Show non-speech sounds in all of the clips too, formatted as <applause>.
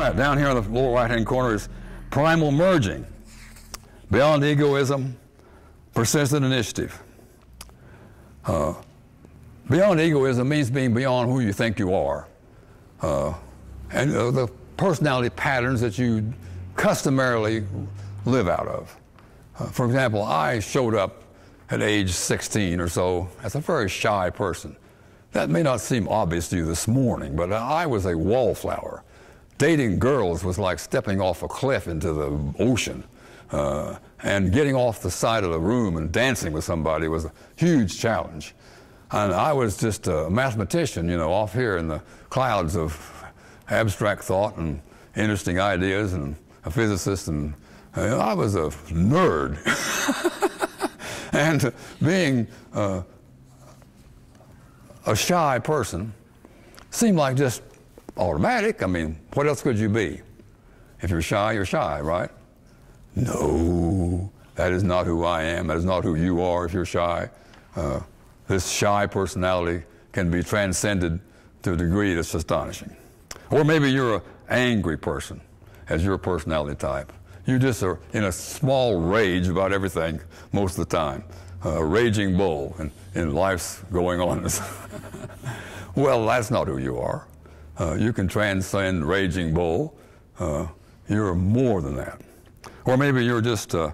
right, down here in the lower right-hand corner is primal merging. Beyond egoism, persistent initiative. Uh, beyond egoism means being beyond who you think you are. Uh, and uh, the personality patterns that you customarily live out of. Uh, for example, I showed up at age 16 or so as a very shy person. That may not seem obvious to you this morning, but I was a wallflower. Dating girls was like stepping off a cliff into the ocean. Uh, and getting off the side of the room and dancing with somebody was a huge challenge. And I was just a mathematician, you know, off here in the clouds of abstract thought and interesting ideas and a physicist and uh, I was a nerd. <laughs> and being uh, a shy person seemed like just automatic. I mean, what else could you be? If you're shy, you're shy, right? No, that is not who I am. That is not who you are if you're shy. Uh, this shy personality can be transcended to a degree that's astonishing. Or maybe you're an angry person as your personality type. You just are in a small rage about everything most of the time. A raging bull and, and life's going on. <laughs> well, that's not who you are. Uh, you can transcend raging bull. Uh, you're more than that. Or maybe you're just uh,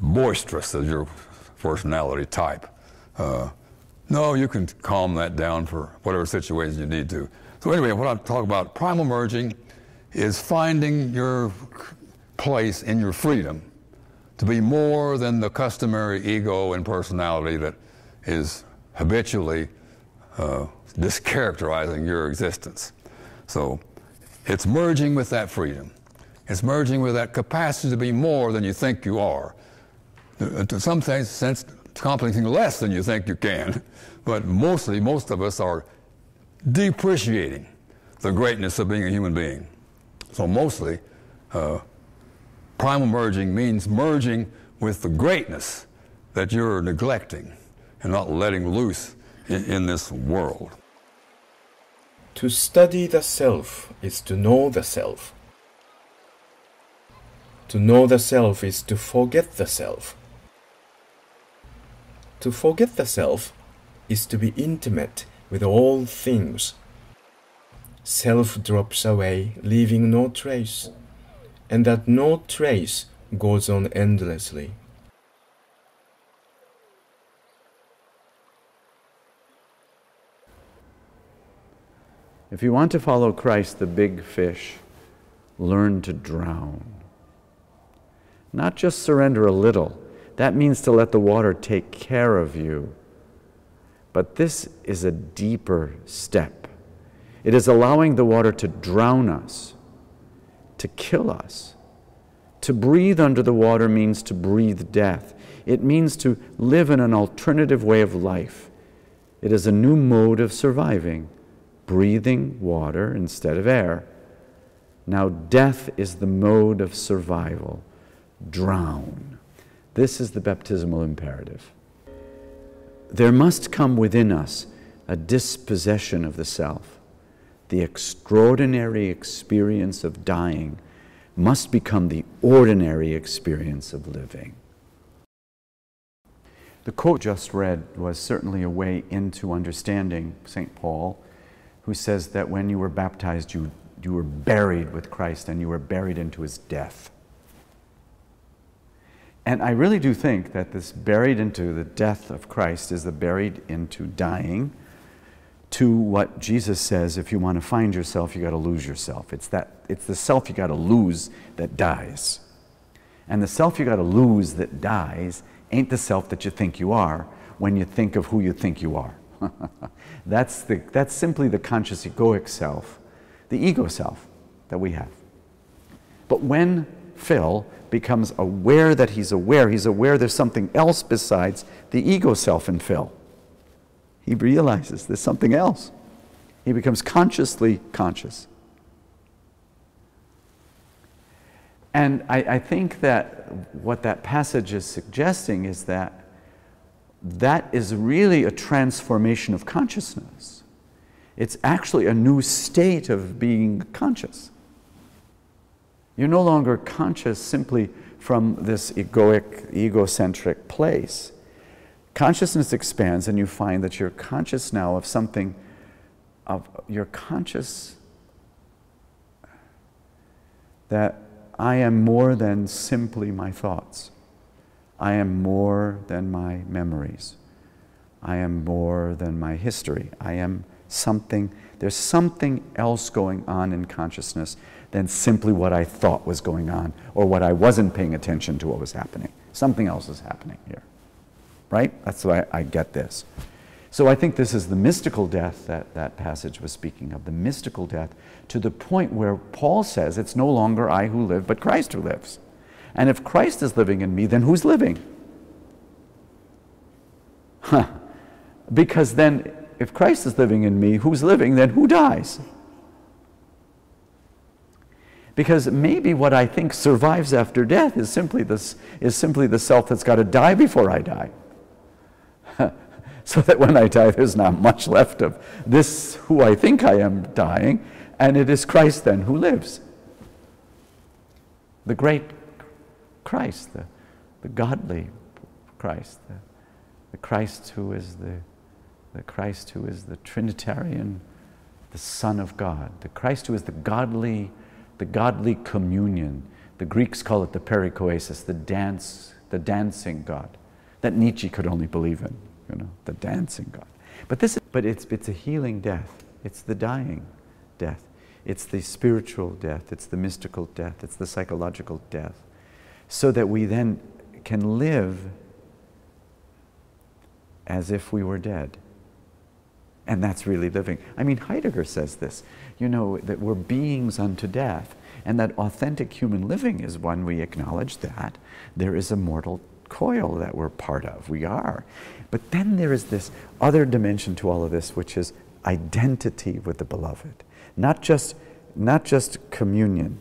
boisterous as your personality type. Uh, no, you can calm that down for whatever situation you need to. So anyway, what I'm talking about, primal merging, is finding your place in your freedom to be more than the customary ego and personality that is habitually uh, mischaracterizing your existence. So it's merging with that freedom. It's merging with that capacity to be more than you think you are. To some sense, accomplishing less than you think you can. <laughs> But mostly, most of us are depreciating the greatness of being a human being. So mostly, uh, primal merging means merging with the greatness that you're neglecting and not letting loose in, in this world. To study the self is to know the self. To know the self is to forget the self. To forget the self is to be intimate with all things. Self drops away, leaving no trace, and that no trace goes on endlessly. If you want to follow Christ, the big fish, learn to drown. Not just surrender a little, that means to let the water take care of you. But this is a deeper step. It is allowing the water to drown us, to kill us. To breathe under the water means to breathe death. It means to live in an alternative way of life. It is a new mode of surviving breathing water instead of air. Now, death is the mode of survival. Drown. This is the baptismal imperative. There must come within us a dispossession of the self. The extraordinary experience of dying must become the ordinary experience of living. The quote just read was certainly a way into understanding St. Paul who says that when you were baptized, you, you were buried with Christ and you were buried into his death. And I really do think that this buried into the death of Christ is the buried into dying to what Jesus says if you want to find yourself, you got to lose yourself. It's, that, it's the self you got to lose that dies. And the self you got to lose that dies ain't the self that you think you are when you think of who you think you are. <laughs> that's, the, that's simply the conscious egoic self, the ego self that we have. But when Phil becomes aware that he's aware, he's aware there's something else besides the ego self in Phil. He realizes there's something else. He becomes consciously conscious. And I, I think that what that passage is suggesting is that that is really a transformation of consciousness. It's actually a new state of being conscious. You're no longer conscious simply from this egoic, egocentric place. Consciousness expands, and you find that you're conscious now of something, of you're conscious that I am more than simply my thoughts. I am more than my memories. I am more than my history. I am something, there's something else going on in consciousness than simply what I thought was going on or what I wasn't paying attention to what was happening. Something else is happening here. Right? That's why I get this. So I think this is the mystical death that that passage was speaking of, the mystical death to the point where Paul says it's no longer I who live, but Christ who lives. And if Christ is living in me, then who's living? Huh. Because then, if Christ is living in me, who's living, then who dies? Because maybe what I think survives after death is simply, this, is simply the self that's got to die before I die. <laughs> so that when I die, there's not much left of this who I think I am dying, and it is Christ then who lives. The great Christ, the, the godly Christ, the, the Christ who is the, the Christ who is the Trinitarian, the Son of God, the Christ who is the godly, the godly communion. The Greeks call it the perichoresis, the dance, the dancing God, that Nietzsche could only believe in, you know, the dancing God. But this, is, but it's, it's a healing death. It's the dying death. It's the spiritual death. It's the mystical death. It's the psychological death so that we then can live as if we were dead. And that's really living. I mean, Heidegger says this, you know, that we're beings unto death, and that authentic human living is when we acknowledge that there is a mortal coil that we're part of. We are. But then there is this other dimension to all of this, which is identity with the beloved. Not just, not just communion,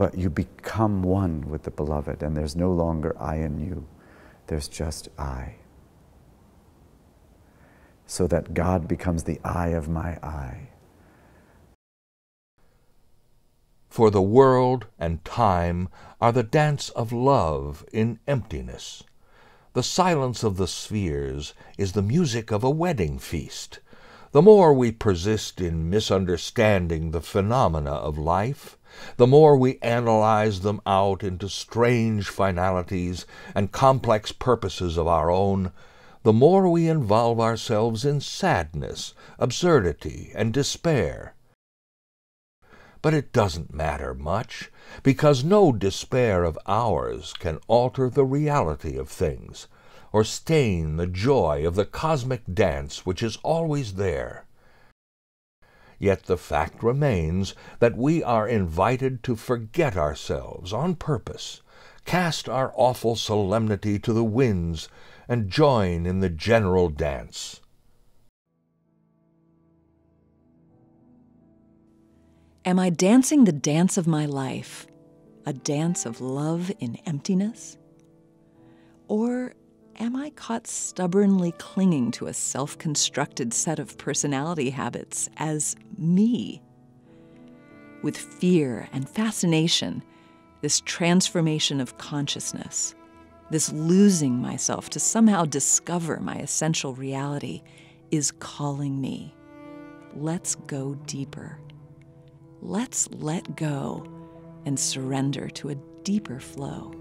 but you become one with the beloved, and there's no longer I and you, there's just I. So that God becomes the eye of my eye. For the world and time are the dance of love in emptiness. The silence of the spheres is the music of a wedding feast. The more we persist in misunderstanding the phenomena of life, the more we analyze them out into strange finalities and complex purposes of our own, the more we involve ourselves in sadness, absurdity, and despair. But it doesn't matter much, because no despair of ours can alter the reality of things, or stain the joy of the cosmic dance which is always there. Yet the fact remains that we are invited to forget ourselves on purpose, cast our awful solemnity to the winds, and join in the general dance. Am I dancing the dance of my life, a dance of love in emptiness? Or am I caught stubbornly clinging to a self constructed set of personality habits as me? With fear and fascination, this transformation of consciousness, this losing myself to somehow discover my essential reality, is calling me. Let's go deeper. Let's let go and surrender to a deeper flow.